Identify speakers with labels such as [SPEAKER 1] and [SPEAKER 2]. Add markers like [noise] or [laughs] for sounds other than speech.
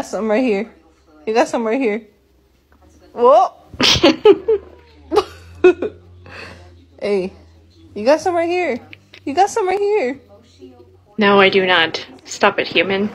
[SPEAKER 1] [laughs] got some right here. You got some right here. Whoa. hey, you got some right here. You got some right here.
[SPEAKER 2] No, I do not. Stop it, human.